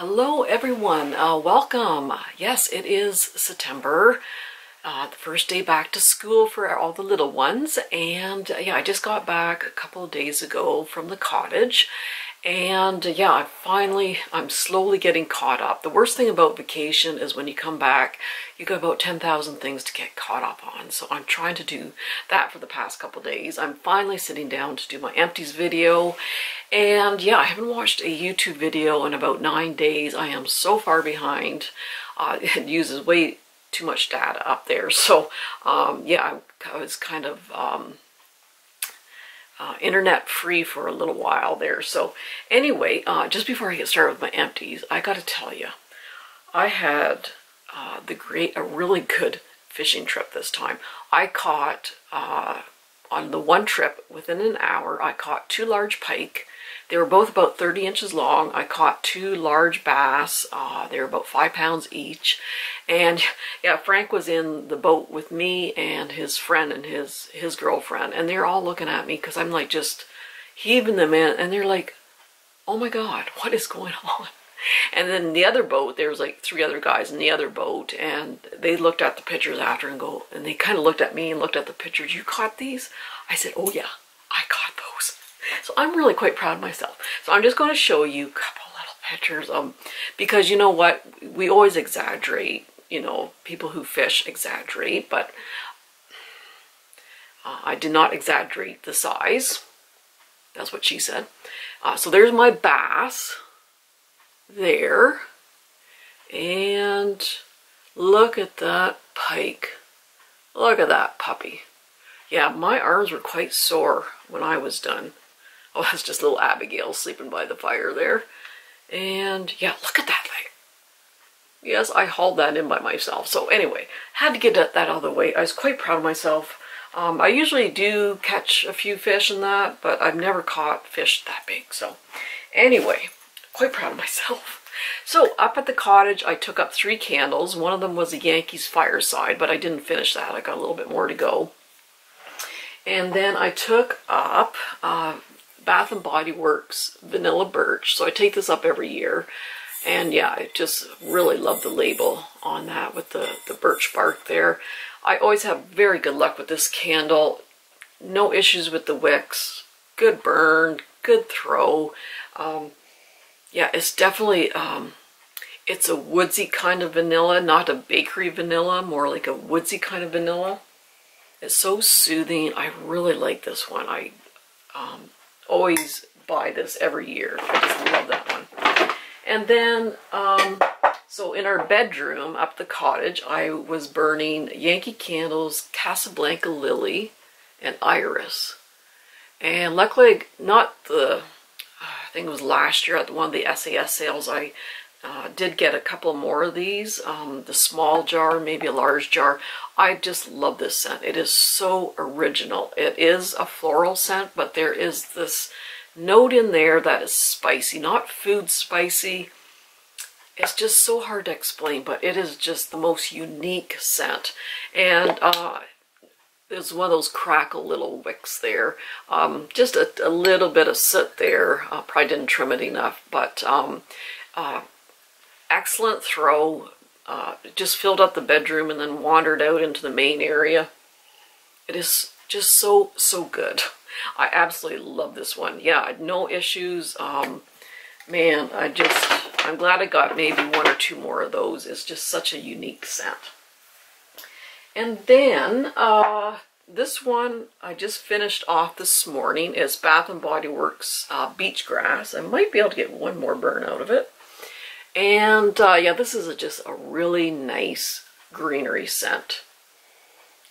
Hello everyone, uh, welcome. Yes, it is September, uh, the first day back to school for all the little ones. And uh, yeah, I just got back a couple of days ago from the cottage and uh, yeah, I finally, I'm slowly getting caught up. The worst thing about vacation is when you come back, you got about 10,000 things to get caught up on. So I'm trying to do that for the past couple days. I'm finally sitting down to do my empties video. And yeah, I haven't watched a YouTube video in about nine days. I am so far behind. Uh, it uses way too much data up there. So um, yeah, I, was kind of... Um, uh, internet free for a little while there. So anyway, uh, just before I get started with my empties, I got to tell you, I had uh, the great, a really good fishing trip this time. I caught, uh, on the one trip, within an hour, I caught two large pike, they were both about 30 inches long. I caught two large bass. Uh, they were about five pounds each. And yeah, Frank was in the boat with me and his friend and his, his girlfriend. And they're all looking at me because I'm like just heaving them in. And they're like, oh my God, what is going on? And then the other boat, there was like three other guys in the other boat, and they looked at the pictures after and go, and they kind of looked at me and looked at the pictures. You caught these? I said, oh yeah, I caught. So I'm really quite proud of myself. So I'm just going to show you a couple little pictures um, because you know what? We always exaggerate. You know, people who fish exaggerate, but uh, I did not exaggerate the size. That's what she said. Uh, so there's my bass there. And look at that pike. Look at that puppy. Yeah, my arms were quite sore when I was done. Oh, that's just little Abigail sleeping by the fire there. And yeah, look at that thing. Yes, I hauled that in by myself. So anyway, had to get that out of the way. I was quite proud of myself. Um, I usually do catch a few fish in that, but I've never caught fish that big. So anyway, quite proud of myself. So up at the cottage, I took up three candles. One of them was a Yankees fireside, but I didn't finish that. I got a little bit more to go. And then I took up uh, Bath and Body Works Vanilla Birch. So I take this up every year. And yeah, I just really love the label on that with the, the birch bark there. I always have very good luck with this candle. No issues with the wicks. Good burn, good throw. Um, yeah, it's definitely, um, it's a woodsy kind of vanilla, not a bakery vanilla, more like a woodsy kind of vanilla. It's so soothing. I really like this one. I um, always buy this every year. I just love that one. And then, um, so in our bedroom up the cottage, I was burning Yankee Candles, Casablanca Lily, and Iris. And luckily, not the, I think it was last year at one of the SAS sales, I uh, did get a couple more of these, um, the small jar, maybe a large jar. I just love this scent. It is so original. It is a floral scent, but there is this note in there that is spicy, not food spicy. It's just so hard to explain, but it is just the most unique scent. And uh, there's one of those crackle little wicks there. Um, just a, a, little bit of soot there. Uh, probably didn't trim it enough, but um, uh, excellent throw. Uh, just filled up the bedroom and then wandered out into the main area. It is just so, so good. I absolutely love this one. Yeah, no issues. Um, man, I just, I'm glad I got maybe one or two more of those. It's just such a unique scent. And then, uh, this one I just finished off this morning is Bath & Body Works uh, Beach Grass. I might be able to get one more burn out of it. And uh, yeah, this is a, just a really nice greenery scent.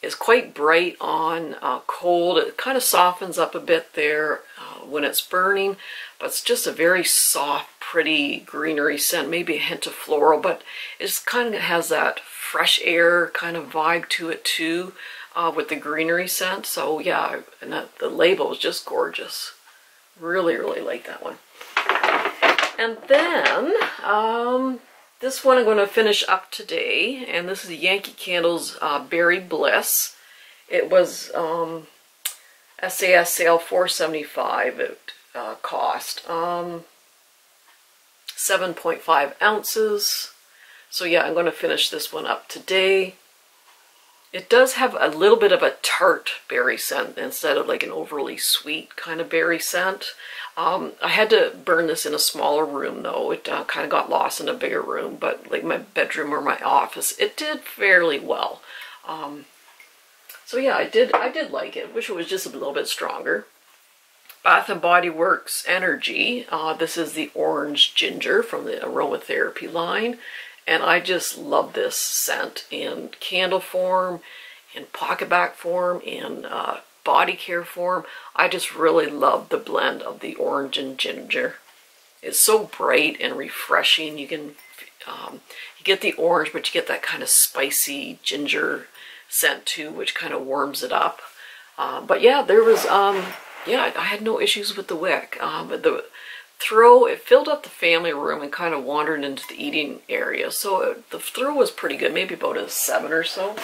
It's quite bright on uh, cold. It kind of softens up a bit there uh, when it's burning, but it's just a very soft, pretty greenery scent, maybe a hint of floral, but it kind of has that fresh air kind of vibe to it too uh, with the greenery scent. So yeah, and that, the label is just gorgeous. Really, really like that one. And then, um, this one I'm going to finish up today, and this is Yankee Candles uh, Berry Bliss. It was um, SAS sale 475 it uh, cost. Um, 7.5 ounces. So yeah, I'm going to finish this one up today. It does have a little bit of a tart berry scent instead of like an overly sweet kind of berry scent. Um, I had to burn this in a smaller room though. It uh, kind of got lost in a bigger room, but like my bedroom or my office, it did fairly well. Um, so yeah, I did I did like it. Wish it was just a little bit stronger. Bath and Body Works Energy. Uh, this is the orange ginger from the aromatherapy line. And I just love this scent in candle form, in PocketBac form, in uh, body care form. I just really love the blend of the orange and ginger. It's so bright and refreshing. You can um, you get the orange, but you get that kind of spicy ginger scent too, which kind of warms it up. Uh, but yeah, there was um, yeah, I had no issues with the wick. Um, but the throw, it filled up the family room and kind of wandered into the eating area. So it, the throw was pretty good, maybe about a seven or so.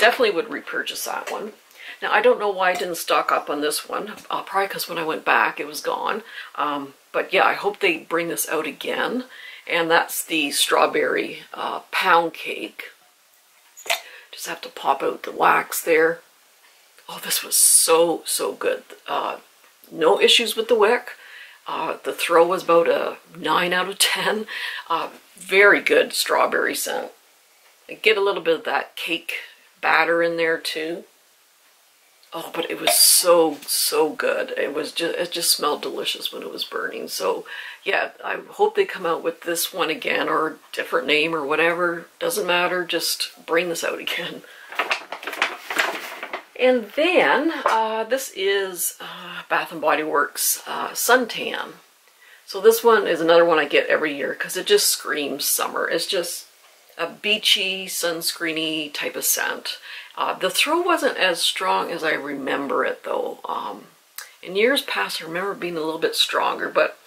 Definitely would repurchase that one. Now, I don't know why I didn't stock up on this one. Uh, probably because when I went back, it was gone. Um, but yeah, I hope they bring this out again. And that's the strawberry uh, pound cake. Just have to pop out the wax there. Oh, this was so, so good. Uh, no issues with the wick. Uh, the throw was about a 9 out of 10. Uh, very good strawberry scent. get a little bit of that cake batter in there too. Oh, but it was so, so good. It was just, it just smelled delicious when it was burning. So yeah, I hope they come out with this one again or a different name or whatever. Doesn't matter. Just bring this out again. And then uh, this is uh, Bath & Body Works uh, Suntan. So this one is another one I get every year because it just screams summer. It's just a beachy, sunscreeny type of scent. Uh, the throw wasn't as strong as I remember it though. Um, in years past, I remember being a little bit stronger, but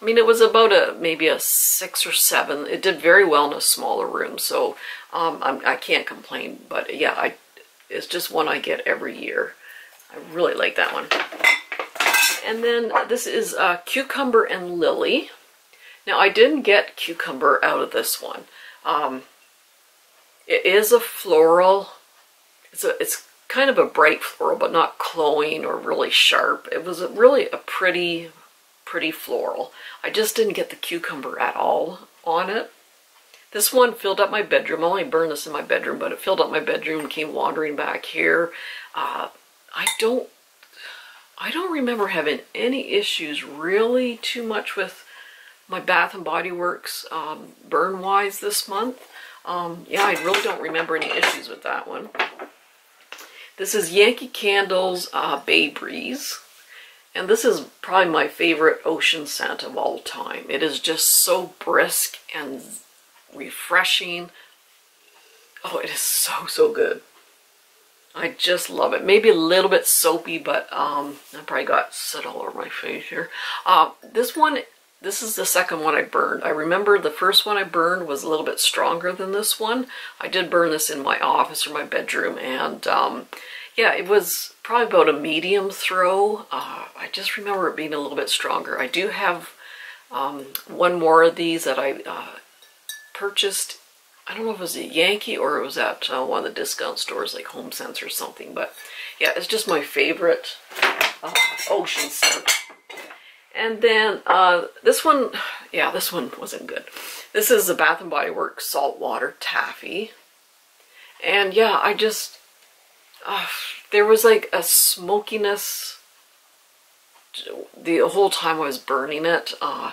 I mean, it was about a maybe a six or seven. It did very well in a smaller room, so um, I can not complain. But yeah, I it's just one I get every year. I really like that one. And then this is uh, Cucumber and Lily. Now I didn't get cucumber out of this one. Um, it is a floral. It's a it's kind of a bright floral, but not cloying or really sharp. It was a, really a pretty, pretty floral. I just didn't get the cucumber at all on it. This one filled up my bedroom. I only burned this in my bedroom, but it filled up my bedroom and came wandering back here. Uh, I don't, I don't remember having any issues really too much with my Bath and Body Works um, burn-wise this month. Um, yeah, I really don't remember any issues with that one. This is Yankee Candles uh, Bay Breeze. And this is probably my favorite ocean scent of all time. It is just so brisk and refreshing. Oh, it is so, so good. I just love it. Maybe a little bit soapy, but um, I probably got soot all over my face here. Uh, this one, this is the second one I burned. I remember the first one I burned was a little bit stronger than this one. I did burn this in my office or my bedroom, and um, yeah, it was probably about a medium throw. Uh, I just remember it being a little bit stronger. I do have um, one more of these that I uh, purchased, I don't know if it was a Yankee or it was at uh, one of the discount stores like Home Sense or something, but yeah, it's just my favorite uh, ocean scent. And then uh, this one, yeah, this one wasn't good. This is the Bath & Body Works Saltwater Taffy. And yeah, I just, uh, there was like a smokiness the whole time I was burning it. Uh,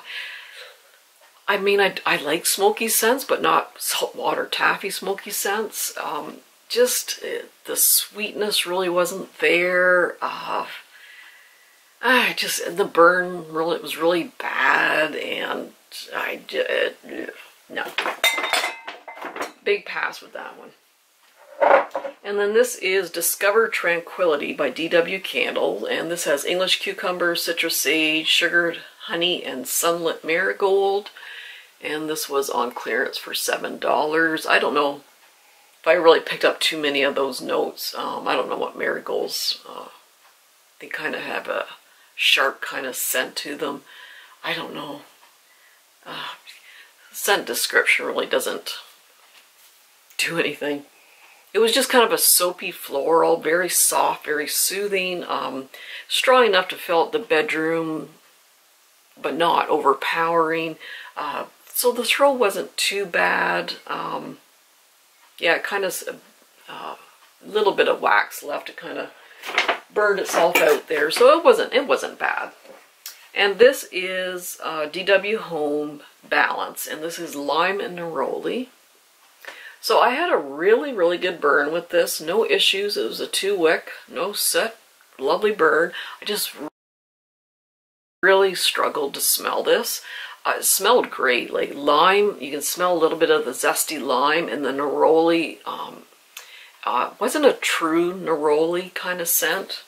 I mean, I, I like smoky scents, but not saltwater taffy smoky scents. Um, just uh, the sweetness really wasn't there. Uh, I just the burn really was really bad, and I did no big pass with that one. And then this is Discover Tranquility by DW Candle, and this has English cucumber, citrus sage, sugared honey, and sunlit marigold and this was on clearance for $7. I don't know if I really picked up too many of those notes. Um, I don't know what marigolds, uh, they kind of have a sharp kind of scent to them. I don't know. Uh, scent description really doesn't do anything. It was just kind of a soapy floral, very soft, very soothing, um, strong enough to fill up the bedroom, but not overpowering. Uh, so the throw wasn't too bad. Um, yeah, kind of a uh, little bit of wax left to kind of burned itself out there, so it wasn't it wasn't bad. And this is uh, DW Home Balance, and this is lime and neroli. So I had a really, really good burn with this. No issues. It was a two wick, no set, lovely burn. I just really struggled to smell this. Uh, it smelled great, like lime. You can smell a little bit of the zesty lime and the neroli. Um, uh, wasn't a true neroli kind of scent.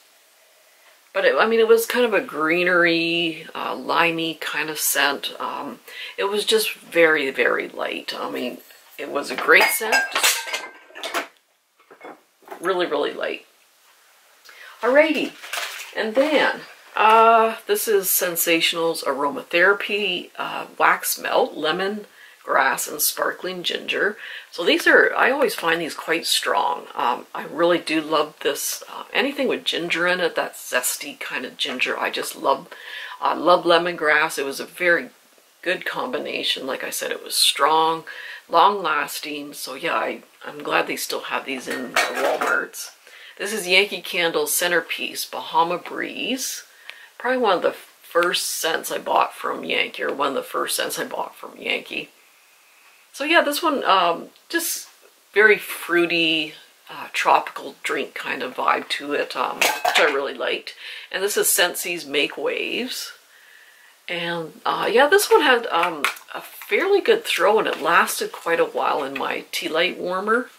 But it, I mean, it was kind of a greenery, uh, limey kind of scent. Um, it was just very, very light. I mean, it was a great scent, really, really light. Alrighty, and then uh, this is Scentsational's Aromatherapy uh, Wax Melt, Lemon, Grass, and Sparkling Ginger. So these are, I always find these quite strong. Um, I really do love this. Uh, anything with ginger in it, that zesty kind of ginger, I just love. I love lemongrass. It was a very good combination. Like I said, it was strong long lasting. So yeah, I, I'm glad they still have these in the Walmarts. This is Yankee Candle Centerpiece Bahama Breeze. Probably one of the first scents I bought from Yankee, or one of the first scents I bought from Yankee. So yeah, this one, um, just very fruity, uh, tropical drink kind of vibe to it, um, which I really liked. And this is Scentsy's Make Waves. And uh, yeah, this one had um, a fairly good throw and it lasted quite a while in my tea light warmer.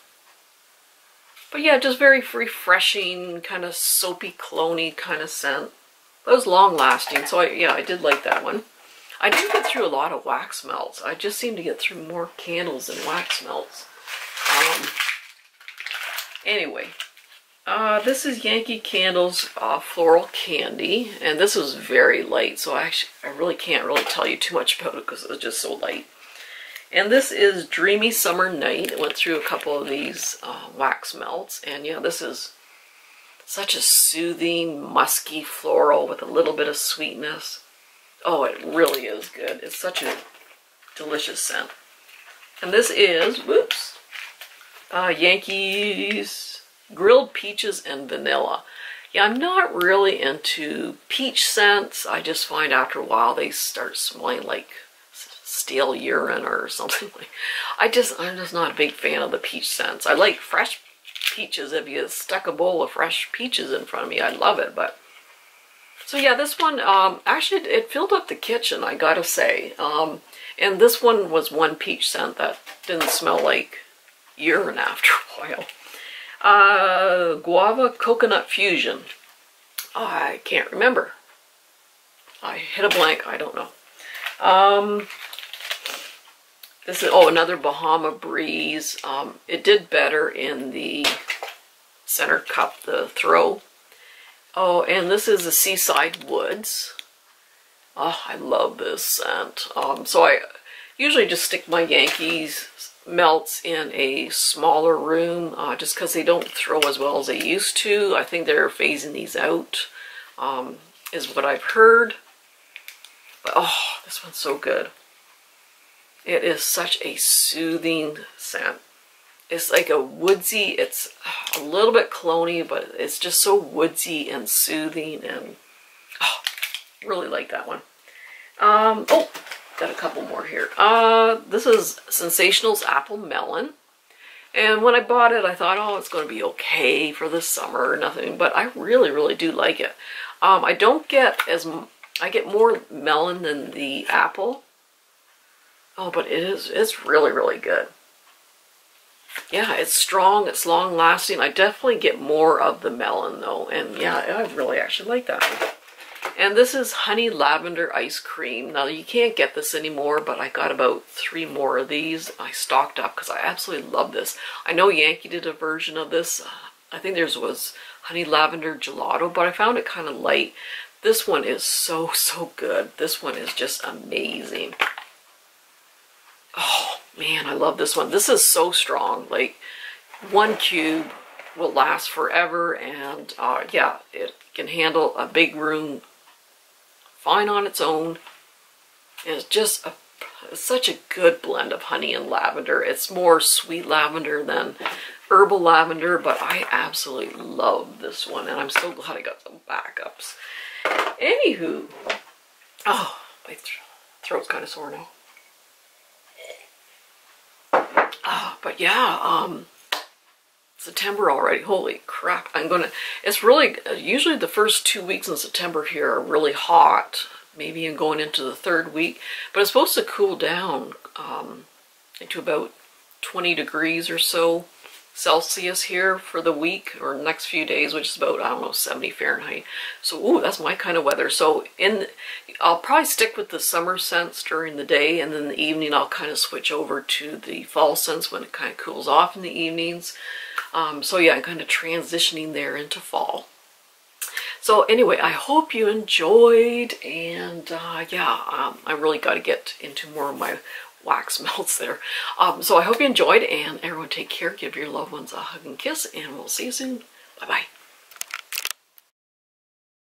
But yeah, just very refreshing, kind of soapy, cloney kind of scent. That was long lasting, so I, yeah, I did like that one. I didn't get through a lot of wax melts. I just seem to get through more candles than wax melts. Um, anyway, uh, this is Yankee Candles uh, Floral Candy, and this was very light, so I actually I really can't really tell you too much about it because it was just so light. And this is Dreamy Summer Night. I went through a couple of these uh, wax melts, and yeah, this is such a soothing, musky floral with a little bit of sweetness. Oh, it really is good. It's such a delicious scent. And this is, whoops, uh, Yankees grilled peaches and vanilla. Yeah, I'm not really into peach scents. I just find after a while they start smelling like stale urine or something. Like I just, I'm just not a big fan of the peach scents. I like fresh peaches. If you stuck a bowl of fresh peaches in front of me, I'd love it. But so yeah, this one um, actually it filled up the kitchen. I gotta say. Um, and this one was one peach scent that didn't smell like urine after a while. Uh, guava coconut fusion. I can't remember. I hit a blank. I don't know. Um, this is, oh, another Bahama Breeze. Um, it did better in the center cup, the throw. Oh, and this is the Seaside Woods. Oh, I love this scent. Um, so I usually just stick my Yankees melts in a smaller room uh, just because they don't throw as well as they used to. I think they're phasing these out um, is what I've heard. But oh, this one's so good. It is such a soothing scent. It's like a woodsy, it's a little bit clony, but it's just so woodsy and soothing and oh, really like that one. Um, oh, Got a couple more here. Uh, this is Scentsational's Apple Melon. And when I bought it, I thought, oh, it's going to be okay for the summer or nothing. But I really, really do like it. Um, I don't get as, I get more melon than the apple. Oh, but it is, it's really, really good. Yeah, it's strong, it's long lasting. I definitely get more of the melon though. And yeah, I really actually like that. And this is honey lavender ice cream. Now you can't get this anymore, but I got about three more of these. I stocked up because I absolutely love this. I know Yankee did a version of this. I think theirs was honey lavender gelato, but I found it kind of light. This one is so, so good. This one is just amazing. Oh, love this one. This is so strong. Like one cube will last forever and uh, yeah, it can handle a big room fine on its own. it's just a, such a good blend of honey and lavender. It's more sweet lavender than herbal lavender, but I absolutely love this one, and I'm so glad I got some backups. Anywho, oh, my th throat's kind of sore now. Oh, but yeah, um, September already. Holy crap. I'm going to, it's really, usually the first two weeks in September here are really hot. Maybe I'm going into the third week. But it's supposed to cool down um, to about 20 degrees or so Celsius here for the week or next few days, which is about, I don't know, 70 Fahrenheit. So, ooh, that's my kind of weather. So in, I'll probably stick with the summer scents during the day and then the evening I'll kind of switch over to the fall scents when it kind of cools off in the evenings. Um, so yeah, I'm kind of transitioning there into fall. So anyway, I hope you enjoyed and uh, yeah, um, I really got to get into more of my wax melts there. Um, so I hope you enjoyed and everyone take care. Give your loved ones a hug and kiss and we'll see you soon. Bye-bye.